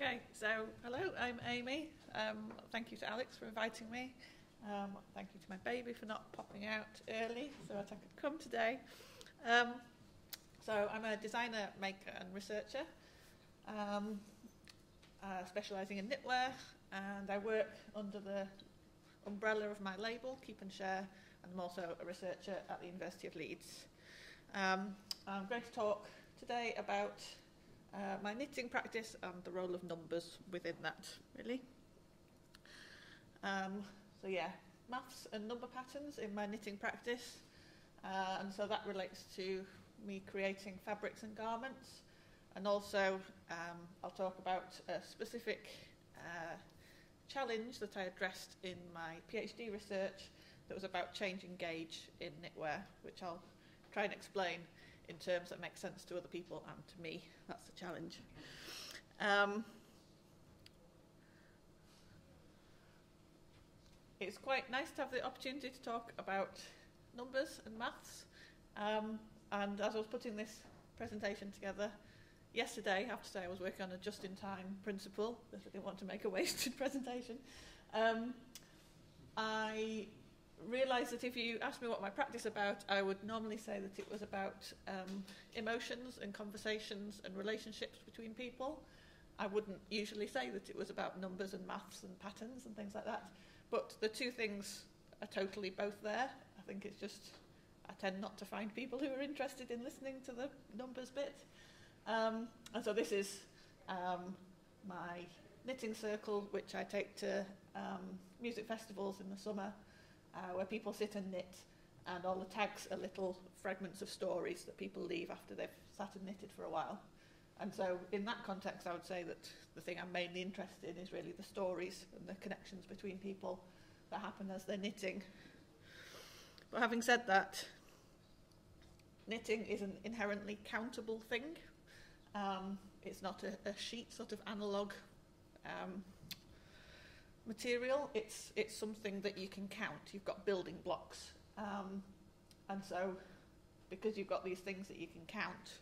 Okay, so hello, I'm Amy. Um, thank you to Alex for inviting me. Um, thank you to my baby for not popping out early so that I could come today. Um, so I'm a designer, maker and researcher, um, uh, specialising in knitwear, and I work under the umbrella of my label, Keep and Share, and I'm also a researcher at the University of Leeds. Um, I'm going to talk today about uh, my knitting practice and the role of numbers within that, really. Um, so yeah, maths and number patterns in my knitting practice. Uh, and so that relates to me creating fabrics and garments. And also, um, I'll talk about a specific uh, challenge that I addressed in my PhD research that was about changing gauge in knitwear, which I'll try and explain in terms that make sense to other people and to me. That's the challenge. Um, it's quite nice to have the opportunity to talk about numbers and maths. Um, and as I was putting this presentation together yesterday, I have to say I was working on a just-in-time principle because I didn't want to make a wasted presentation. Um, I realised that if you asked me what my practice about, I would normally say that it was about um, emotions and conversations and relationships between people. I wouldn't usually say that it was about numbers and maths and patterns and things like that. But the two things are totally both there. I think it's just I tend not to find people who are interested in listening to the numbers bit. Um, and so this is um, my knitting circle, which I take to um, music festivals in the summer uh, where people sit and knit, and all the tags are little fragments of stories that people leave after they've sat and knitted for a while. And so, in that context, I would say that the thing I'm mainly interested in is really the stories and the connections between people that happen as they're knitting. But having said that, knitting is an inherently countable thing. Um, it's not a, a, sheet sort of analog um, material, it's, it's something that you can count. You've got building blocks. Um, and so, because you've got these things that you can count,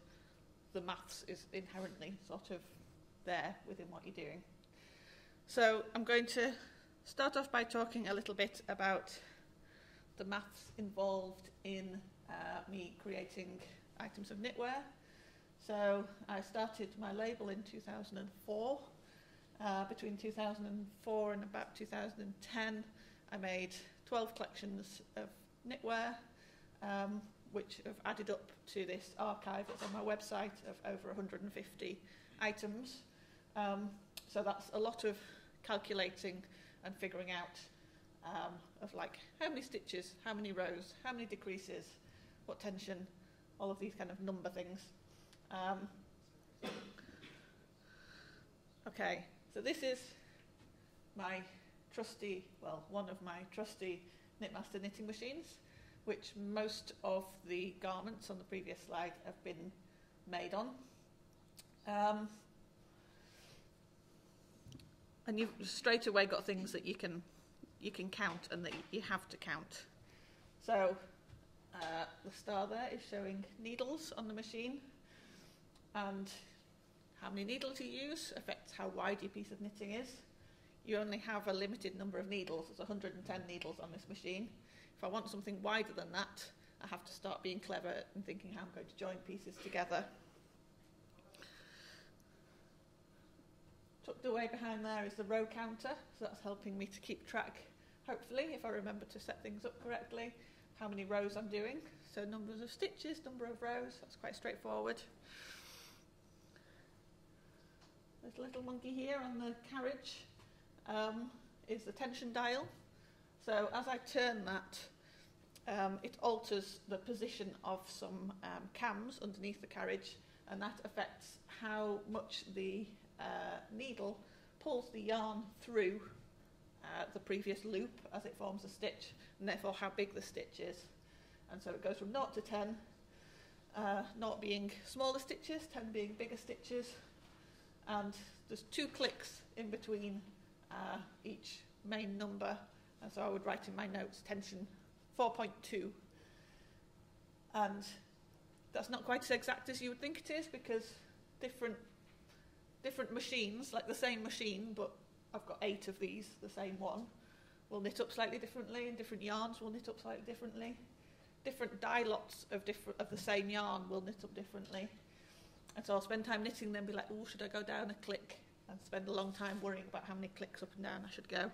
the maths is inherently sort of there within what you're doing. So, I'm going to start off by talking a little bit about the maths involved in uh, me creating items of knitwear. So, I started my label in 2004. Uh, between 2004 and about 2010, I made 12 collections of knitwear, um, which have added up to this archive that's on my website of over 150 items. Um, so that's a lot of calculating and figuring out um, of like how many stitches, how many rows, how many decreases, what tension, all of these kind of number things. Um, okay, so this is my trusty, well, one of my trusty Knitmaster knitting machines, which most of the garments on the previous slide have been made on. Um, and you've straight away got things that you can you can count and that you have to count. So uh, the star there is showing needles on the machine, and how many needles you use affects how wide your piece of knitting is. You only have a limited number of needles. There's 110 needles on this machine. If I want something wider than that, I have to start being clever and thinking how I'm going to join pieces together. Tucked away behind there is the row counter, so that's helping me to keep track, hopefully, if I remember to set things up correctly, how many rows I'm doing. So numbers of stitches, number of rows, that's quite straightforward. This little monkey here on the carriage um, is the tension dial. So as I turn that, um, it alters the position of some um, cams underneath the carriage, and that affects how much the uh, needle pulls the yarn through uh, the previous loop as it forms a stitch, and therefore how big the stitch is. And so it goes from 0 to 10, uh, 0 being smaller stitches, 10 being bigger stitches, and there's two clicks in between uh, each main number. And so I would write in my notes tension 4.2. And that's not quite as exact as you would think it is because different different machines, like the same machine, but I've got eight of these, the same one, will knit up slightly differently, and different yarns will knit up slightly differently. Different dye lots of different of the same yarn will knit up differently. And so I'll spend time knitting then be like, oh, should I go down a click? And spend a long time worrying about how many clicks up and down I should go.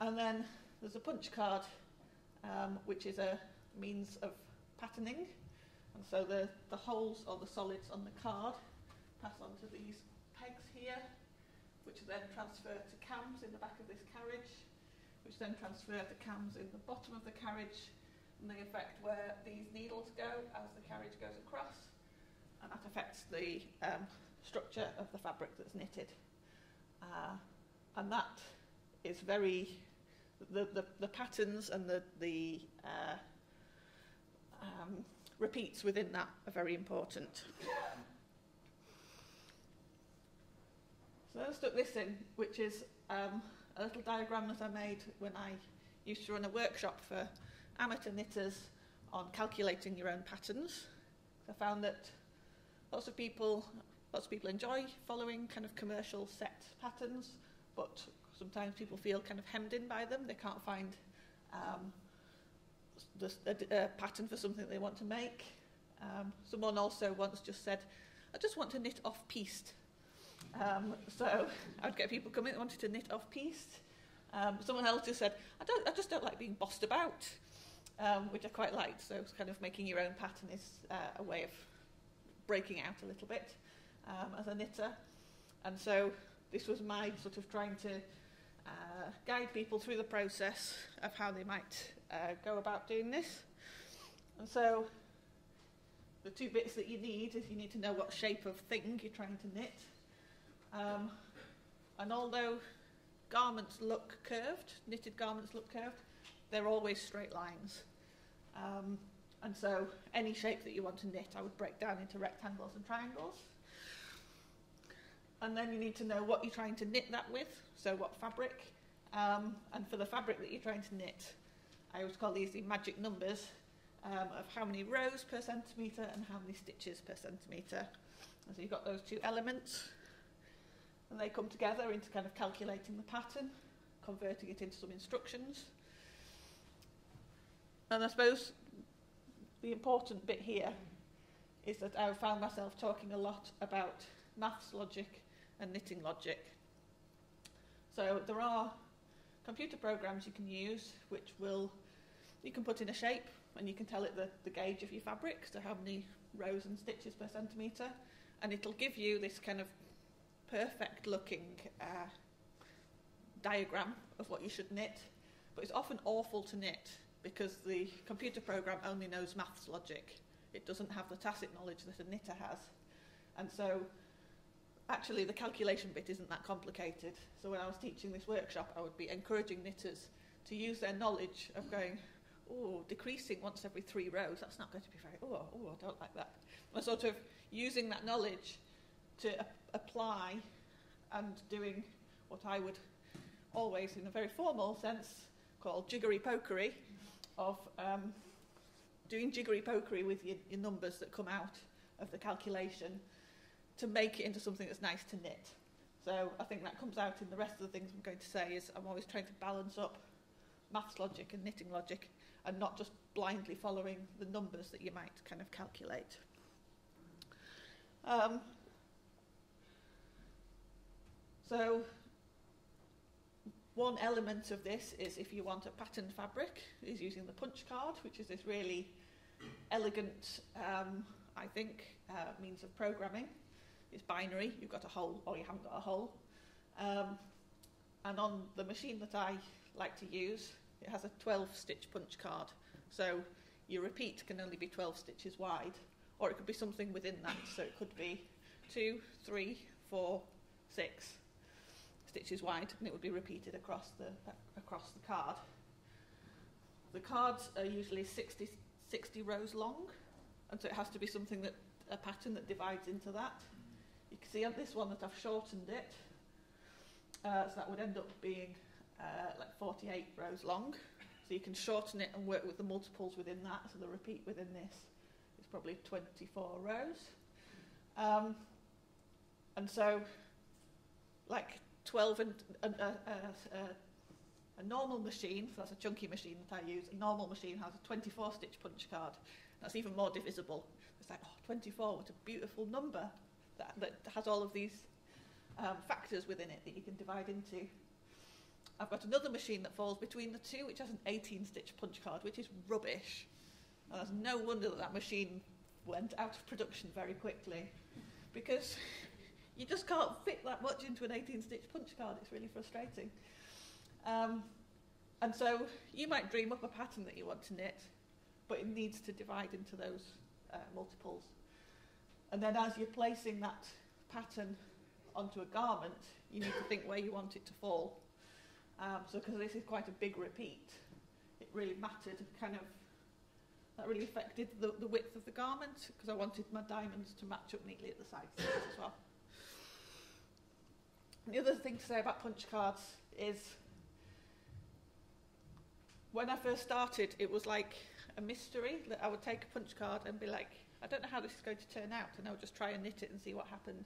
And then there's a punch card, um, which is a means of patterning. And so the, the holes or the solids on the card pass onto these pegs here, which are then transfer to cams in the back of this carriage, which then transfer to cams in the bottom of the carriage, and effect where these needles go as the carriage goes across, and that affects the um, structure of the fabric that's knitted. Uh, and that is very, the, the, the patterns and the, the uh, um, repeats within that are very important. So I stuck this in, which is um, a little diagram that I made when I used to run a workshop for amateur knitters on calculating your own patterns. I found that lots of people, lots of people enjoy following kind of commercial set patterns, but sometimes people feel kind of hemmed in by them. They can't find um, the, a, a pattern for something they want to make. Um, someone also once just said, I just want to knit off piste. Um, so I'd get people coming that wanted to knit off piste. Um, someone else just said, I, don't, I just don't like being bossed about, um, which I quite liked. So kind of making your own pattern is uh, a way of breaking out a little bit um, as a knitter. And so this was my sort of trying to uh, guide people through the process of how they might uh, go about doing this. And so the two bits that you need is you need to know what shape of thing you're trying to knit. Um, and although garments look curved, knitted garments look curved, they're always straight lines. Um, and so any shape that you want to knit, I would break down into rectangles and triangles. And then you need to know what you're trying to knit that with, so what fabric. Um, and for the fabric that you're trying to knit, I always call these the magic numbers um, of how many rows per centimetre and how many stitches per centimetre. And so you've got those two elements, and they come together into kind of calculating the pattern, converting it into some instructions. And I suppose the important bit here is that I found myself talking a lot about maths logic and knitting logic. So there are computer programs you can use which will you can put in a shape and you can tell it the, the gauge of your fabric, so how many rows and stitches per centimetre, and it'll give you this kind of perfect looking uh, diagram of what you should knit. But it's often awful to knit because the computer program only knows maths logic. It doesn't have the tacit knowledge that a knitter has. And so actually the calculation bit isn't that complicated. So when I was teaching this workshop, I would be encouraging knitters to use their knowledge of going, oh, decreasing once every three rows, that's not going to be very, oh, oh, I don't like that. And sort of using that knowledge to apply and doing what I would always, in a very formal sense, call jiggery pokery, of um, doing jiggery pokery with your, your numbers that come out of the calculation to make it into something that's nice to knit. So I think that comes out in the rest of the things I'm going to say is I'm always trying to balance up maths logic and knitting logic and not just blindly following the numbers that you might kind of calculate. Um, so one element of this is if you want a patterned fabric, is using the punch card, which is this really elegant, um, I think, uh, means of programming. It's binary, you've got a hole or you haven't got a hole. Um, and on the machine that I like to use, it has a 12 stitch punch card. So your repeat can only be 12 stitches wide, or it could be something within that. So it could be two, three, four, six stitches wide, and it would be repeated across the, across the card. The cards are usually 60, 60 rows long, and so it has to be something that, a pattern that divides into that. You can see on this one that I've shortened it, uh, so that would end up being uh, like 48 rows long. So you can shorten it and work with the multiples within that. So the repeat within this is probably 24 rows. Um, and so, like 12 and a, a, a, a normal machine, so that's a chunky machine that I use, a normal machine has a 24 stitch punch card. That's even more divisible. It's like, oh, 24, what a beautiful number that, that has all of these um, factors within it that you can divide into. I've got another machine that falls between the two, which has an 18 stitch punch card, which is rubbish. And there's no wonder that that machine went out of production very quickly because you just can't fit that much into an 18 stitch punch card. It's really frustrating. Um, and so you might dream up a pattern that you want to knit, but it needs to divide into those uh, multiples. And then as you're placing that pattern onto a garment, you need to think where you want it to fall. Um, so because this is quite a big repeat, it really mattered kind of, that really affected the, the width of the garment because I wanted my diamonds to match up neatly at the sides as well. The other thing to say about punch cards is when I first started, it was like a mystery that I would take a punch card and be like, I don't know how this is going to turn out, and I would just try and knit it and see what happened.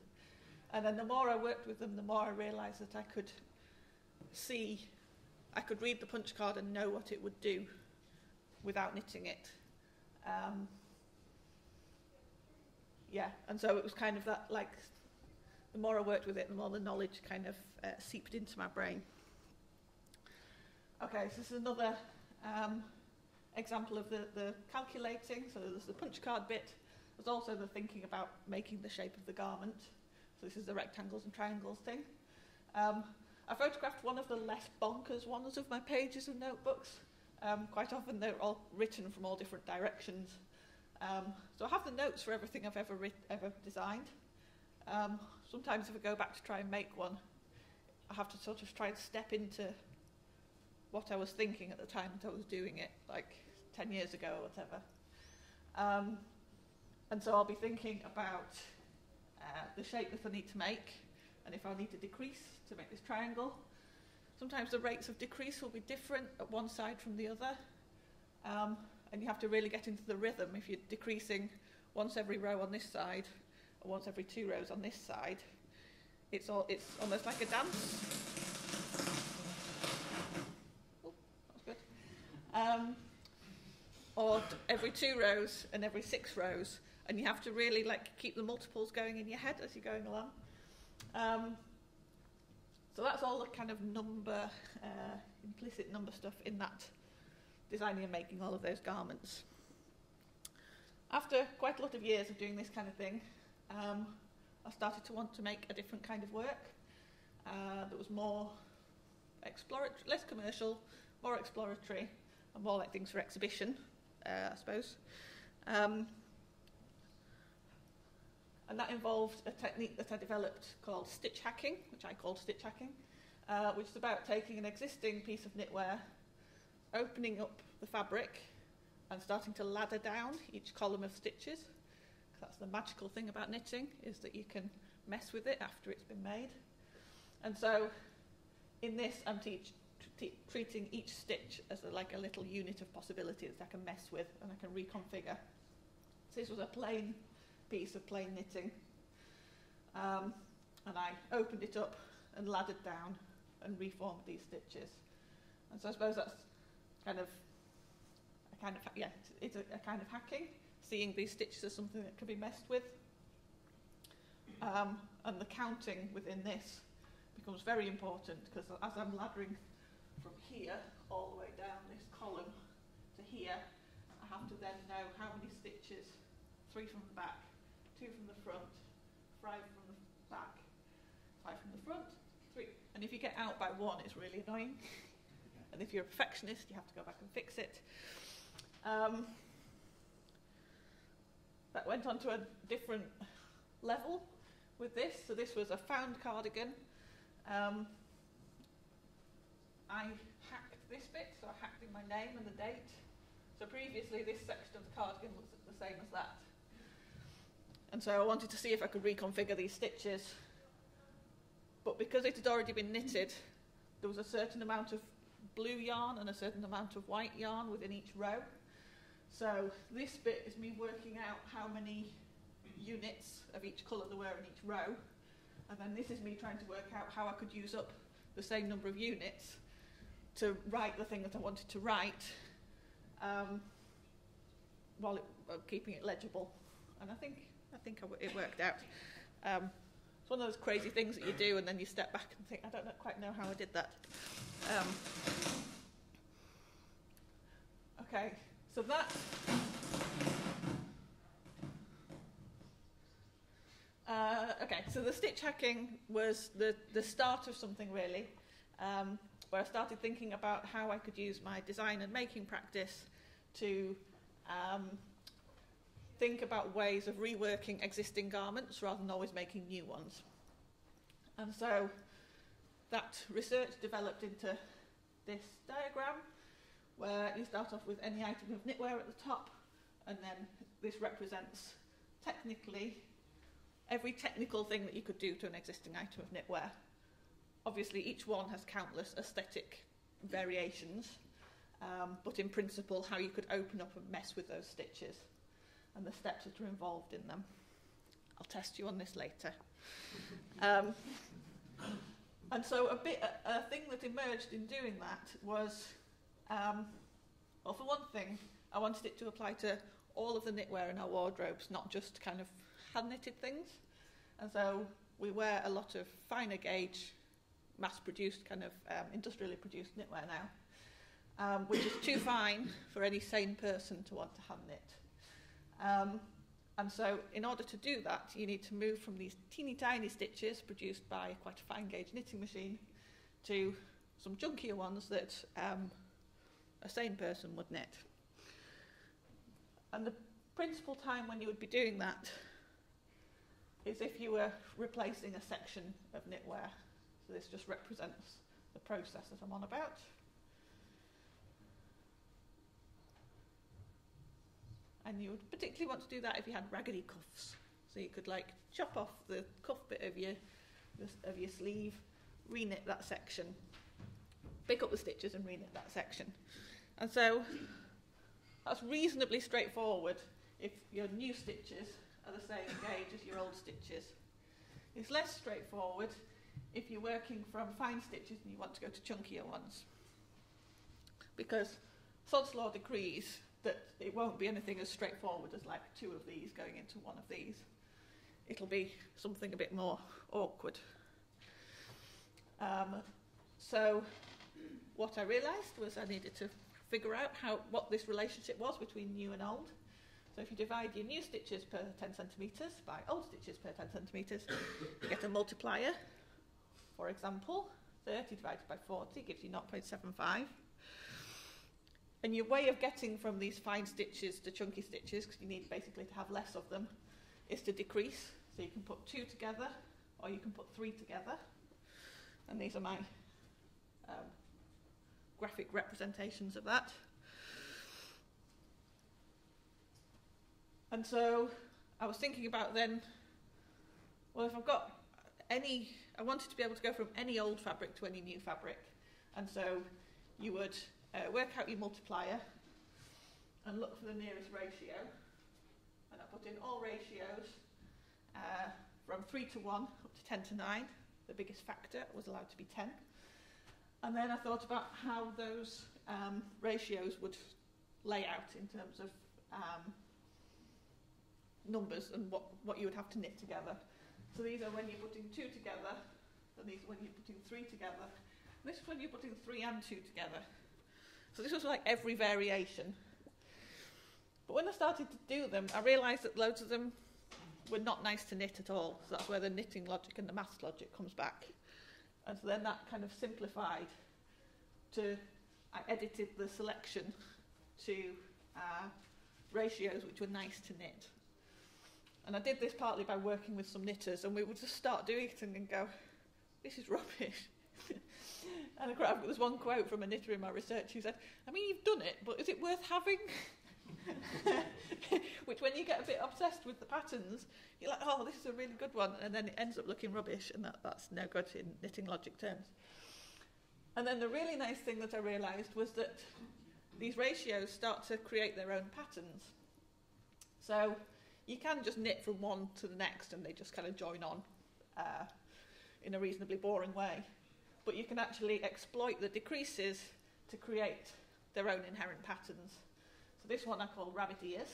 And then the more I worked with them, the more I realised that I could see, I could read the punch card and know what it would do without knitting it. Um, yeah, and so it was kind of that, like, the more I worked with it, the more the knowledge kind of uh, seeped into my brain. Okay, so this is another um, example of the, the calculating. So there's the punch card bit. There's also the thinking about making the shape of the garment. So this is the rectangles and triangles thing. Um, I photographed one of the less bonkers ones of my pages and notebooks. Um, quite often they're all written from all different directions. Um, so I have the notes for everything I've ever, ever designed. Um, sometimes if I go back to try and make one, I have to sort of try and step into what I was thinking at the time that I was doing it, like 10 years ago or whatever. Um, and so I'll be thinking about uh, the shape that I need to make, and if I need to decrease to make this triangle. Sometimes the rates of decrease will be different at one side from the other, um, and you have to really get into the rhythm. If you're decreasing once every row on this side, once every two rows on this side, it's, all, it's almost like a dance. That's good. Um, or every two rows and every six rows, and you have to really like keep the multiples going in your head as you're going along. Um, so that's all the kind of number, uh, implicit number stuff in that designing and making all of those garments. After quite a lot of years of doing this kind of thing, um, I started to want to make a different kind of work uh, that was more exploratory, less commercial, more exploratory, and more like things for exhibition, uh, I suppose. Um, and that involved a technique that I developed called stitch hacking, which I called stitch hacking, uh, which is about taking an existing piece of knitwear, opening up the fabric, and starting to ladder down each column of stitches. That's the magical thing about knitting, is that you can mess with it after it's been made. And so in this, I'm teach, treating each stitch as a, like a little unit of possibilities that I can mess with and I can reconfigure. So this was a plain piece of plain knitting. Um, and I opened it up and laddered down and reformed these stitches. And so I suppose that's kind of a kind of yeah, it's a, a kind of hacking, seeing these stitches as something that can be messed with. Um, and the counting within this becomes very important because as I'm laddering from here all the way down this column to here, I have to then know how many stitches, three from the back, two from the front, five from the back, five from the front, three. And if you get out by one, it's really annoying. And if you're a perfectionist, you have to go back and fix it. Um, that went on to a different level with this. So this was a found cardigan. Um, I hacked this bit, so I hacked in my name and the date. So previously this section of the cardigan was the same as that. And so I wanted to see if I could reconfigure these stitches. But because it had already been knitted, there was a certain amount of blue yarn and a certain amount of white yarn within each row. So this bit is me working out how many units of each colour there were in each row. And then this is me trying to work out how I could use up the same number of units to write the thing that I wanted to write um, while it, uh, keeping it legible. And I think I think it worked out. Um, it's one of those crazy things that you do, and then you step back and think, I don't know, quite know how I did that. Um, okay, so that. Uh, okay, so the stitch hacking was the, the start of something really, um, where I started thinking about how I could use my design and making practice to um, think about ways of reworking existing garments rather than always making new ones. And so that research developed into this diagram where you start off with any item of knitwear at the top, and then this represents technically every technical thing that you could do to an existing item of knitwear. Obviously, each one has countless aesthetic variations, um, but in principle, how you could open up and mess with those stitches and the steps that are involved in them. I'll test you on this later. Um, and so, a bit, a, a, thing that emerged in doing that was, um, well, for one thing, I wanted it to apply to all of the knitwear in our wardrobes, not just kind of hand knitted things. And so we wear a lot of finer gauge, mass produced, kind of um, industrially produced knitwear now, um, which is too fine for any sane person to want to hand knit. Um, and so, in order to do that, you need to move from these teeny tiny stitches produced by quite a fine gauge knitting machine to some junkier ones that um, a sane person would knit. And the principal time when you would be doing that is if you were replacing a section of knitwear. So this just represents the process that I'm on about. And you would particularly want to do that if you had raggedy cuffs. So you could like chop off the cuff bit of your of your sleeve, reknit that section, pick up the stitches and reknit that section. And so that's reasonably straightforward if your new stitches are the same gauge as your old stitches. It's less straightforward if you're working from fine stitches and you want to go to chunkier ones. Because Sod's law decrees that it won't be anything as straightforward as like two of these going into one of these. It'll be something a bit more awkward. Um, so what I realised was I needed to figure out how what this relationship was between new and old. So if you divide your new stitches per 10 centimetres by old stitches per 10 centimetres, you get a multiplier. For example, 30 divided by 40 gives you 0.75. And your way of getting from these fine stitches to chunky stitches, because you need basically to have less of them, is to decrease. So you can put two together, or you can put three together. And these are my um, graphic representations of that. And so I was thinking about then, well, if I've got any, I wanted to be able to go from any old fabric to any new fabric. And so you would uh, work out your multiplier and look for the nearest ratio. And I put in all ratios uh, from 3 to 1 up to 10 to 9. The biggest factor was allowed to be 10. And then I thought about how those um, ratios would lay out in terms of um, numbers and what, what you would have to knit together. So these are when you're putting two together, and these are when you're putting three together. And this is when you're putting three and two together. So this was like every variation. But when I started to do them, I realised that loads of them were not nice to knit at all. So that's where the knitting logic and the maths logic comes back. And so then that kind of simplified to, I edited the selection to uh, ratios which were nice to knit. And I did this partly by working with some knitters, and we would just start doing it and go, this is rubbish. and I've got this one quote from a knitter in my research who said, I mean, you've done it, but is it worth having? Which, when you get a bit obsessed with the patterns, you're like, oh, this is a really good one, and then it ends up looking rubbish, and that, that's no good in knitting logic terms. And then the really nice thing that I realised was that these ratios start to create their own patterns. So you can just knit from one to the next and they just kind of join on. Uh, in a reasonably boring way. But you can actually exploit the decreases to create their own inherent patterns. This one I call rabbit ears.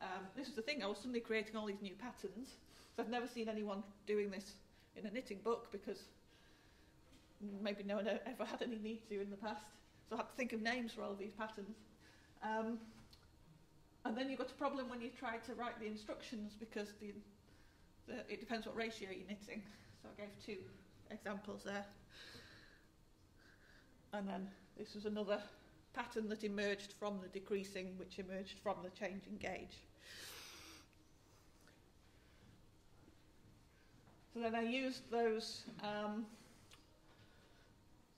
Um, this is the thing, I was suddenly creating all these new patterns. So I've never seen anyone doing this in a knitting book because maybe no one ever had any need to in the past. So I had to think of names for all of these patterns. Um, and then you've got a problem when you try to write the instructions because the, the, it depends what ratio you're knitting. So I gave two examples there. And then this was another pattern that emerged from the decreasing, which emerged from the change in gauge. So then I used those, um,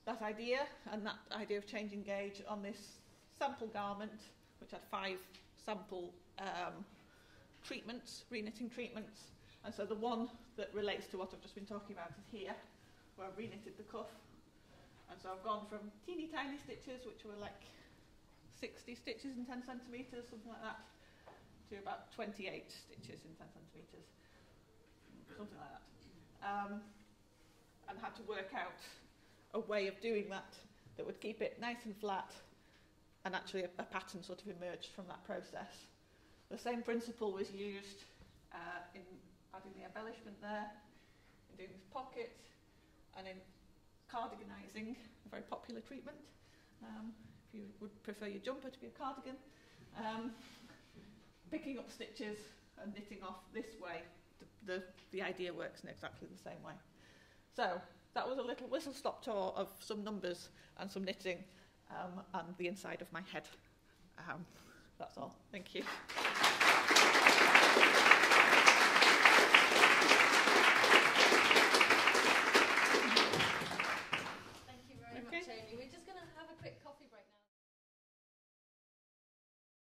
that idea and that idea of changing gauge on this sample garment, which had five sample um, treatments, reknitting treatments. And so the one that relates to what I've just been talking about is here, where I've reknitted the cuff. And so I've gone from teeny tiny stitches, which were like 60 stitches in 10 centimetres, something like that, to about 28 stitches in 10 centimetres, something like that. Um, and had to work out a way of doing that that would keep it nice and flat and actually a, a pattern sort of emerged from that process. The same principle was used uh, in adding the embellishment there, in doing this pocket, and in cardiganizing, a very popular treatment. Um, if you would prefer your jumper to be a cardigan, um, picking up stitches and knitting off this way, the, the, the idea works in exactly the same way. So that was a little whistle stop tour of some numbers and some knitting um, and the inside of my head. Um, that's all. Thank you.